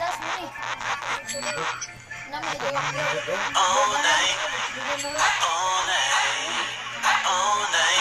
that's me. All night, all night, all night.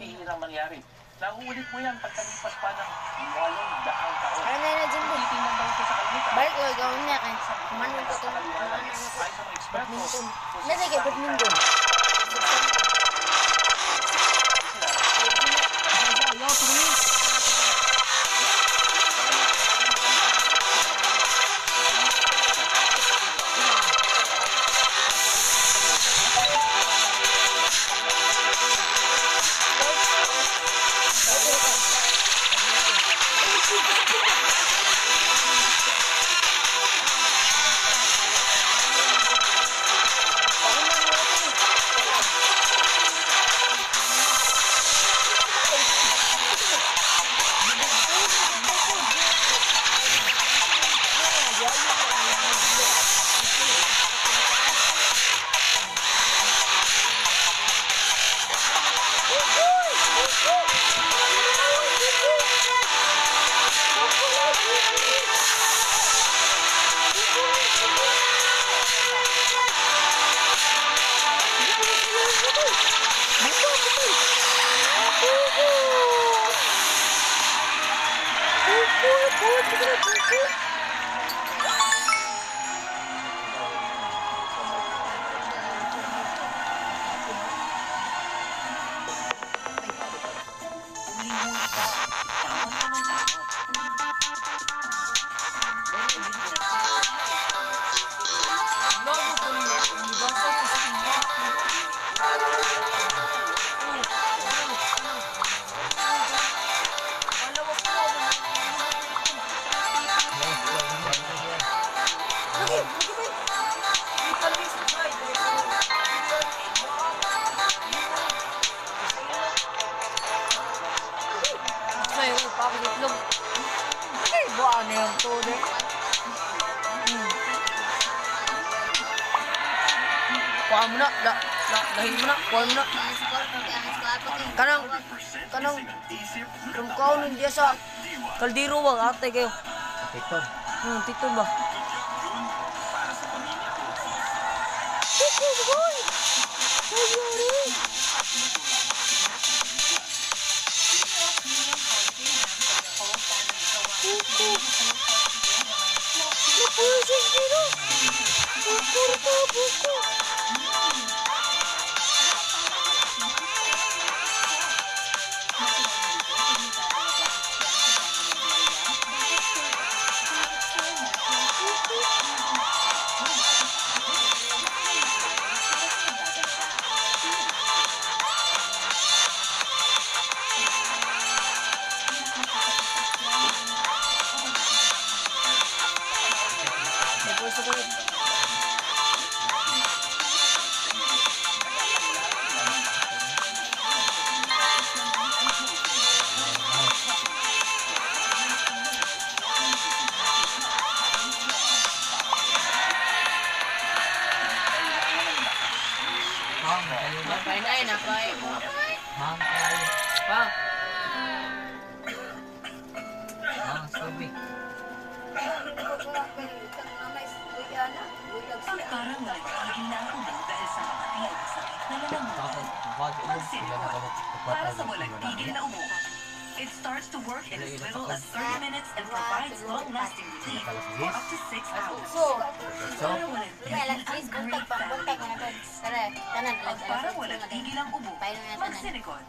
pinaghihirang mangyari. Nahuulit mo yan pagkalipas pa ng walong daang taon. Ano na dyan mo? Titingnan daw ito sa kalimitan. Balik ko, gawin niya. Kumanin ko ito. Badminton. Nasige, badminton. kanang kanang kanang kaon niya sa kaldero ba ate kayo. Tito. Hmm, tito ba? Na eh, napay. Mang kayo. Pa. Mang subi. Parang nagkakagin na ang ubo dahil sa makatiyang sakit na lalamunan. Bakit? Bakit ulog sila nakabot? Para sa walang tigil na ubo. It starts to work in as little as 30 minutes and provides long-lasting relief for up to 6 hours. So, So, Para walang kaya lang, tigil please, ang great buntag pa, buntag family na moments. Tara, tanan, Pag parang walang tigil ang ubo, Painom na tanan. magsinikod.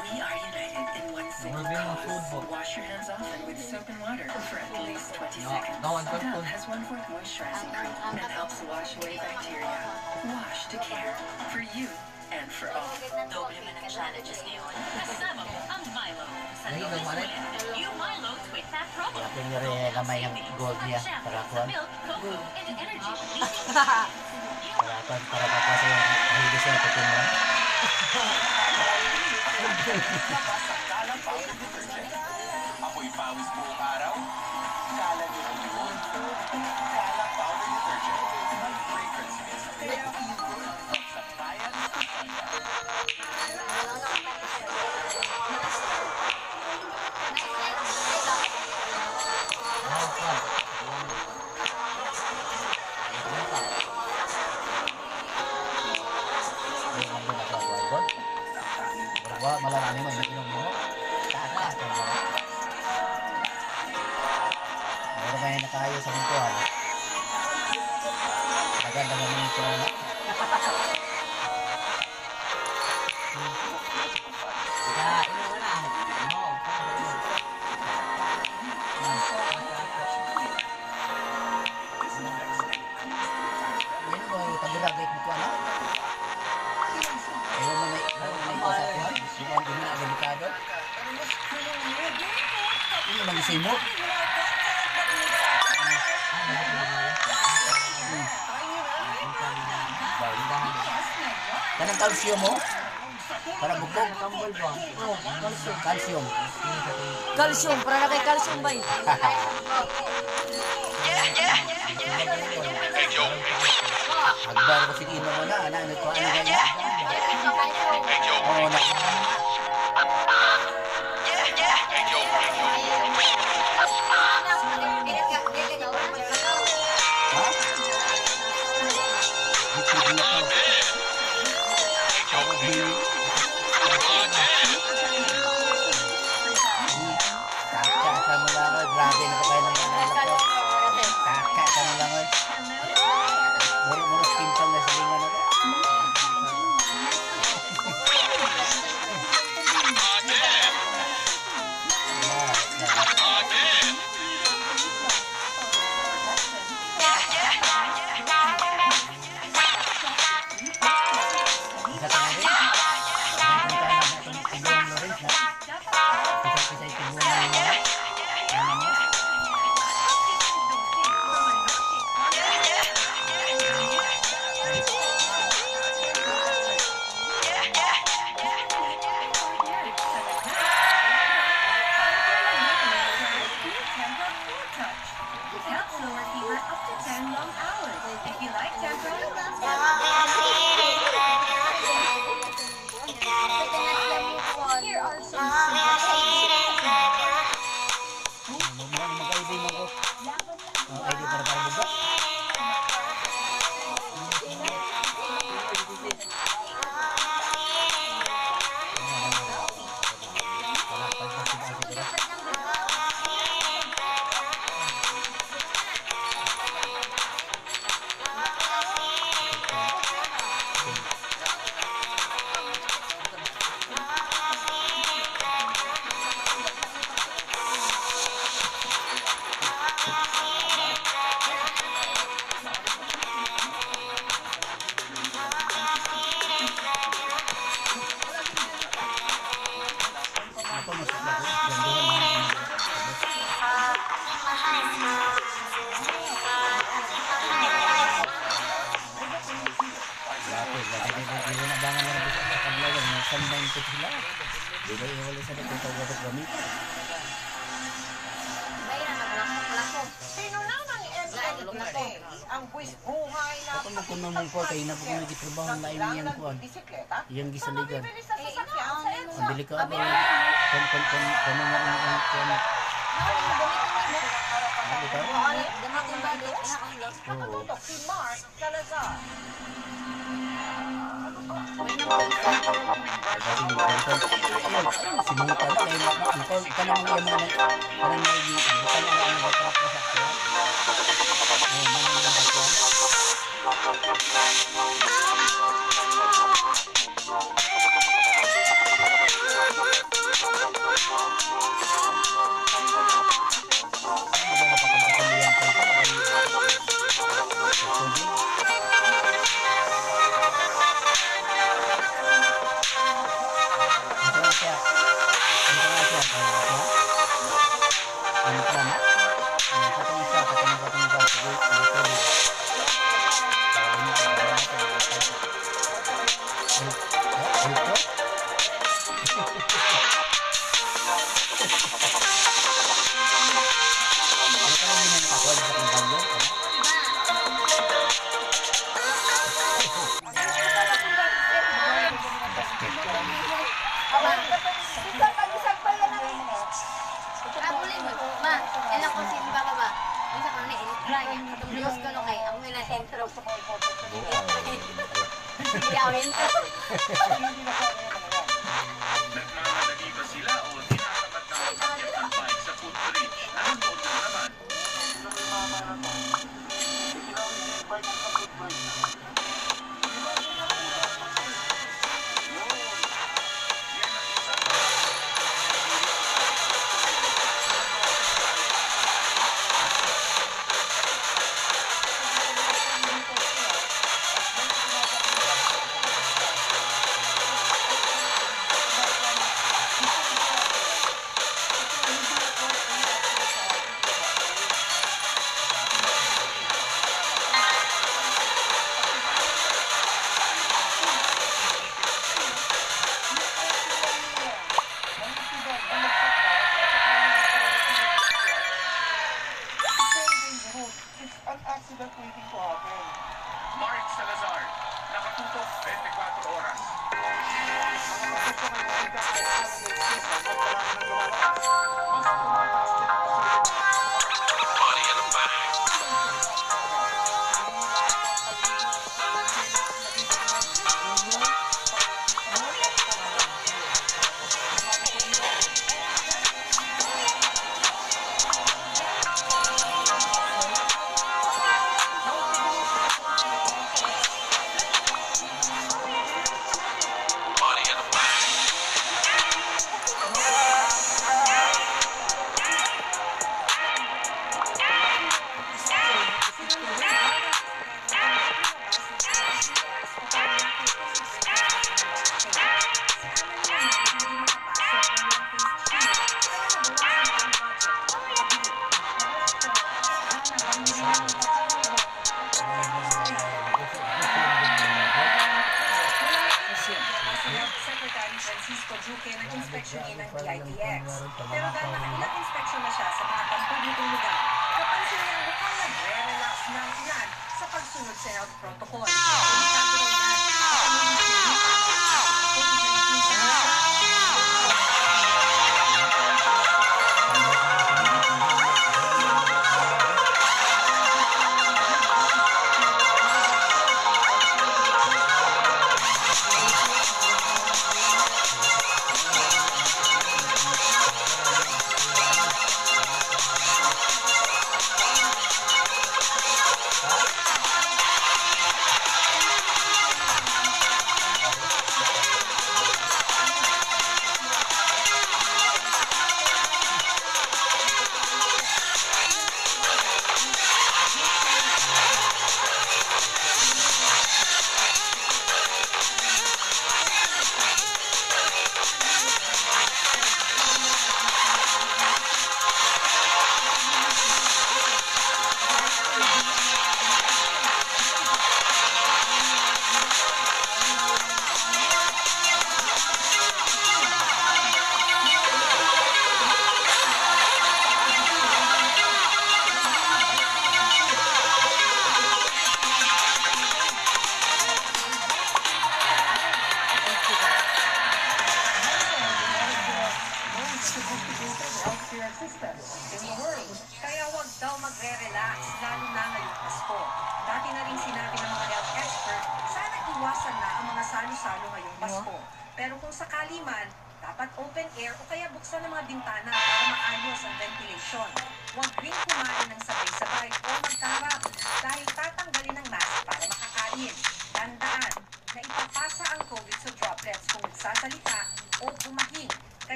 We are united in one single Marvin, ang food cause. mo. Wash your hands often with soap and water for at least 20 No, seconds. no, ang Dove food. has one fourth moisturizing cream that helps wash away bacteria. Wash to care for you and for all. Doble man ang challenges ngayon. Kasama mo ang Milo. Sa gamay. Ulit, yung Milo Twin Fat Promo. Wala yung yari eh, gamay ng gold niya para. Milk, cocoa, and energy. Para kuhan, para kapasa yung hilis niya tutin mo. Apoy pawis buong araw. Kala rin yun. Wala, malarami mo, nakinom mo. Tata, tata. Meron kayo na kayo sa pintuan. Maganda naman pintuan na. magsimok. Kanang calcium mo? Para bukog? Tambol ba? Oh, calcium. Calcium. Para na kay calcium ba? Agbar ko si mo na. Ano, ano, ano, oh, ano, ano, ano, ano, ano, ano, ano, ano, ano, kuan. Bisikleta? Iyang gisaligan. Ang delikado. Kon kon kon kon nga ang ang kuan. Nakatutok si Mark Salazar. Simutan tayo na ito. Kanang mga mga kanang mga mga kanang mga mga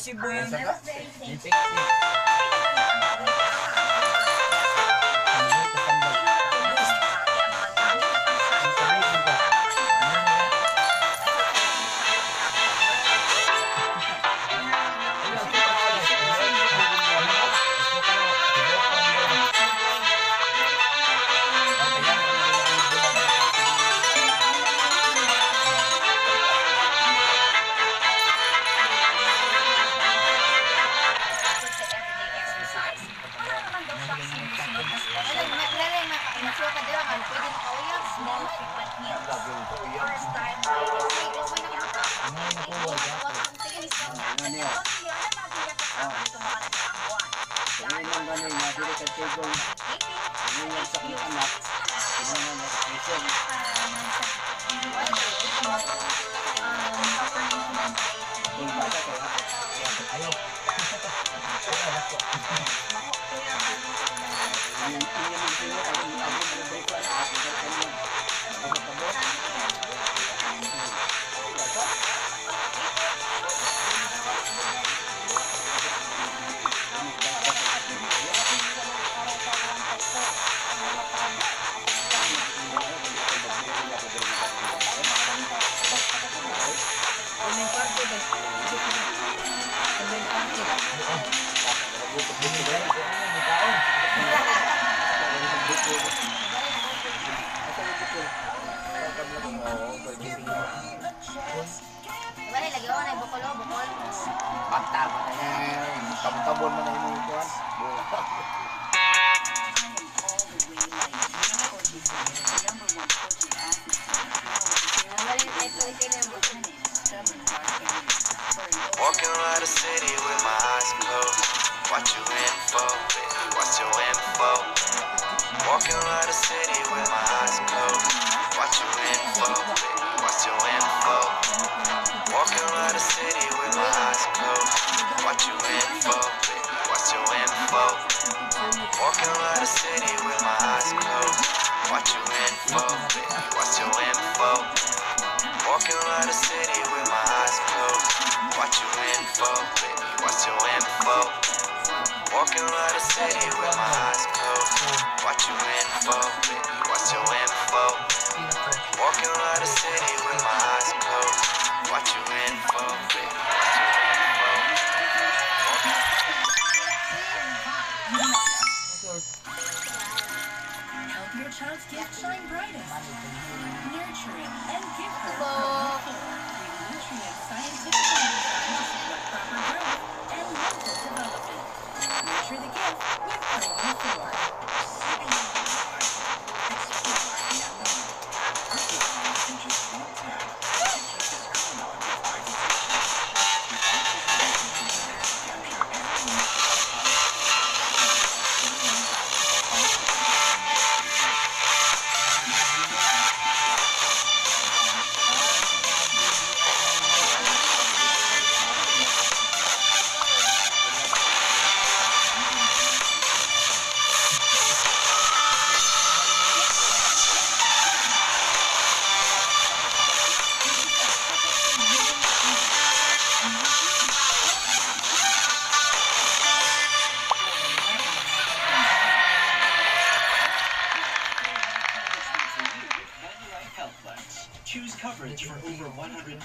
segura. Essa é.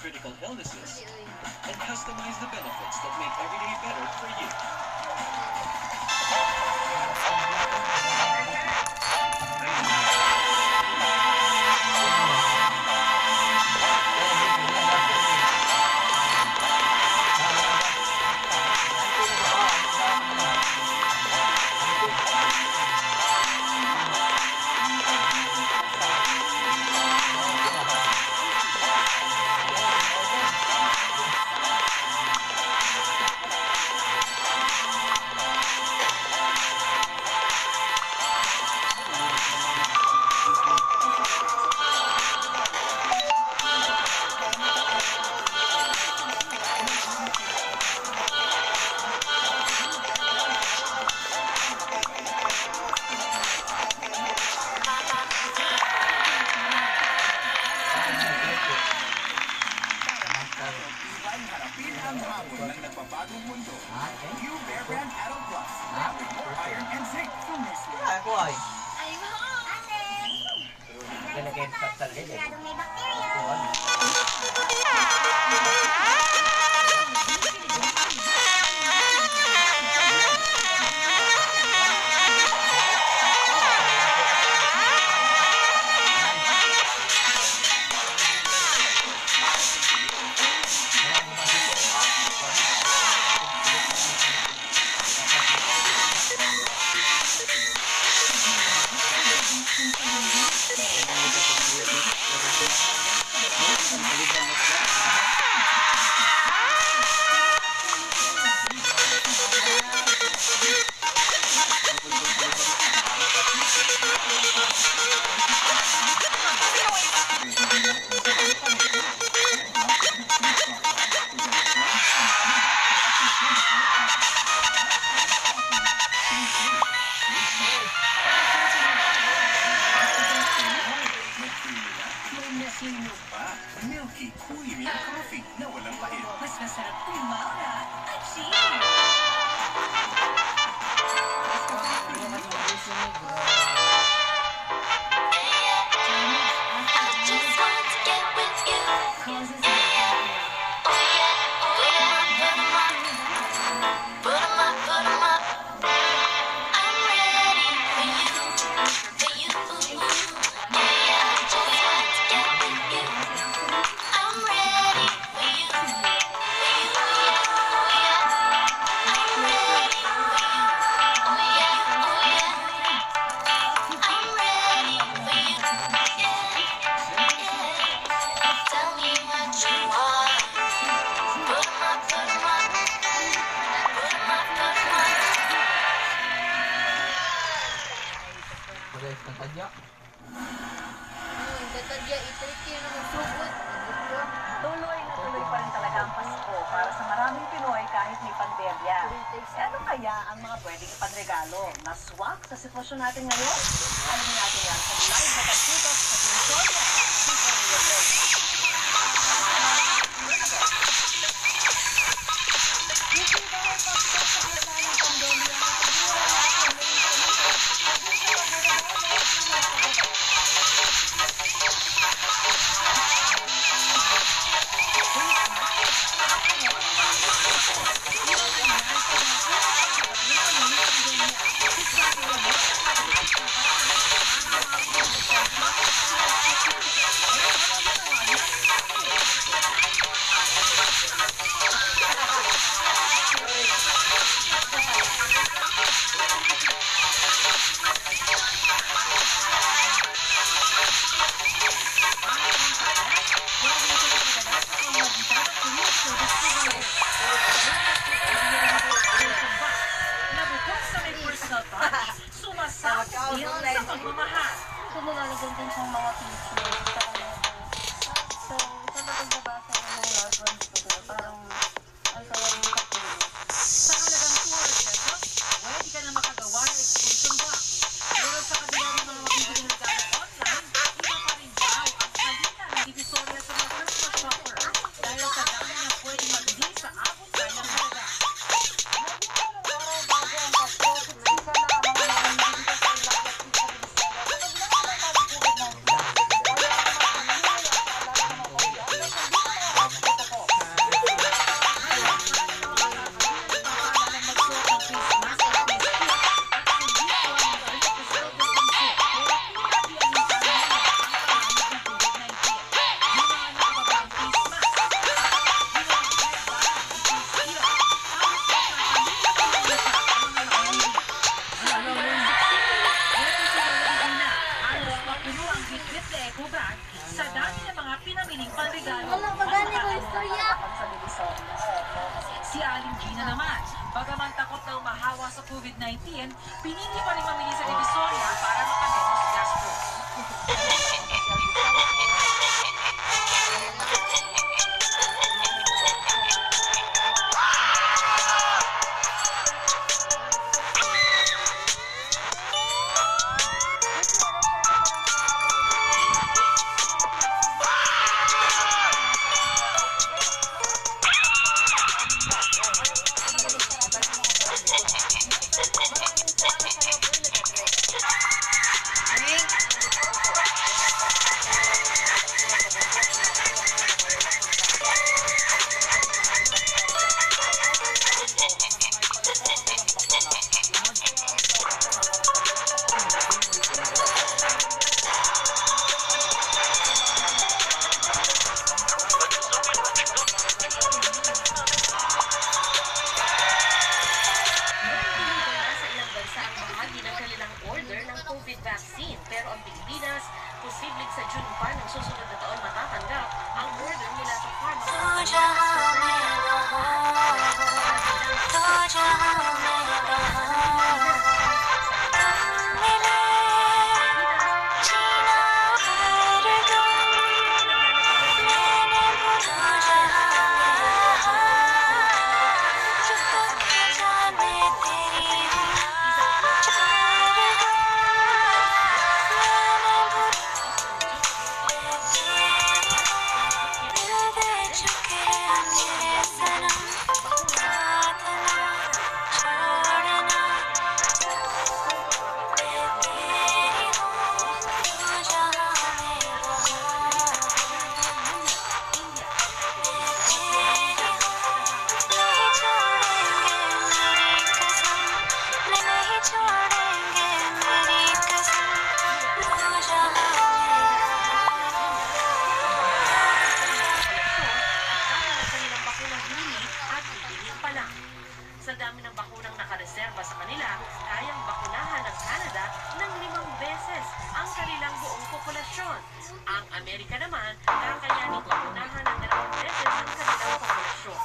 critical illnesses, and customize the benefits that make every day better for you. Makan aja. Ada bakteria. Ang Amerika naman, kakayanin ng unahan ng dalawang beses ang kanilang populasyon.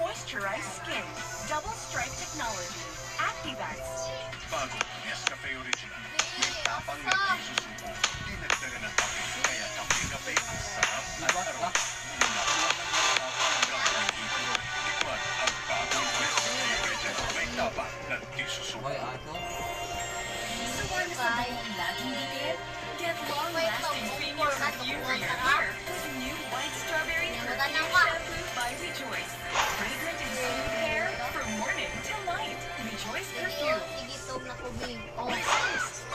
Moisturized skin. Double Strike Technology. Activates. Bago Nescafe Original. May tapang ng kape. Kaya kape ang sarap Get long-lasting for your hair with new white strawberry by Rejoice. Fragrant and smooth hair from morning till night. Rejoice perfume. Na.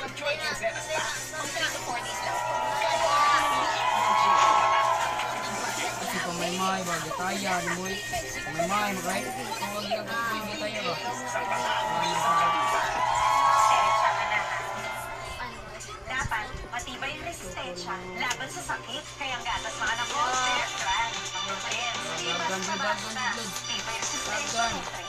Enjoy Cancenas fast. From 3 to 4 days lang. Kasi kung may may, ba, gataya, di mo, kung may may, mag-right, kung wag lang, kung may gataya ba? Wala na sa Dapat matibay ang resistensya laban sa sakit. Kaya ang gatas mga anak mo, Nutrients, iwas sa basta. Tibay resistensya.